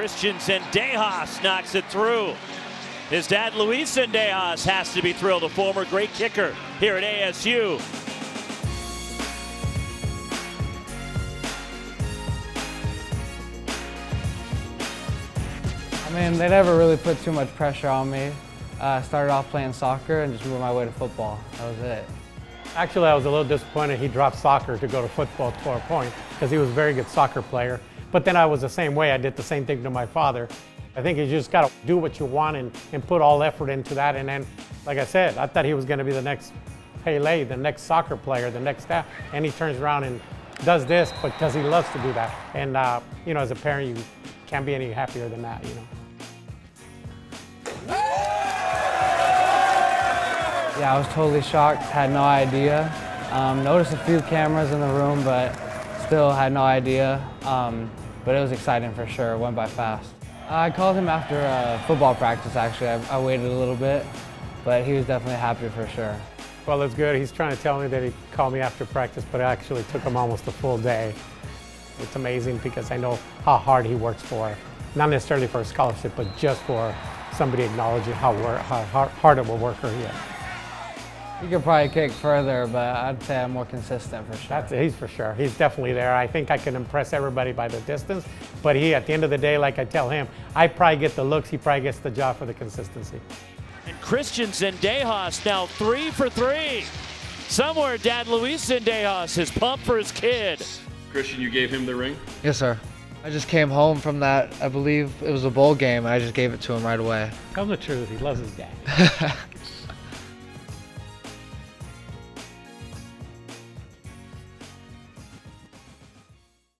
Cristian Zendejas knocks it through. His dad, Luis Zendejas, has to be thrilled, a former great kicker here at ASU. I mean, they never really put too much pressure on me. Uh, I started off playing soccer and just moved my way to football. That was it. Actually, I was a little disappointed he dropped soccer to go to football to our point because he was a very good soccer player. But then I was the same way. I did the same thing to my father. I think you just got to do what you want and, and put all effort into that. And then, like I said, I thought he was going to be the next Pele, the next soccer player, the next that. And he turns around and does this because he loves to do that. And, uh, you know, as a parent, you can't be any happier than that, you know. Yeah, I was totally shocked, had no idea. Um, noticed a few cameras in the room, but still had no idea. Um, but it was exciting for sure, it went by fast. I called him after uh, football practice, actually. I, I waited a little bit, but he was definitely happy for sure. Well, it's good. He's trying to tell me that he called me after practice, but it actually took him almost a full day. It's amazing because I know how hard he works for, not necessarily for a scholarship, but just for somebody acknowledging how, how hard of a worker he is. He could probably kick further, but I'd say I'm more consistent for sure. That's, he's for sure. He's definitely there. I think I can impress everybody by the distance, but he, at the end of the day, like I tell him, I probably get the looks, he probably gets the job for the consistency. And Cristian Zendejas now three for three. Somewhere, Dad Luis Zendejas is pumped for his kid. Cristian, you gave him the ring? Yes, sir. I just came home from that, I believe it was a bowl game, I just gave it to him right away. Tell him the truth, he loves his dad.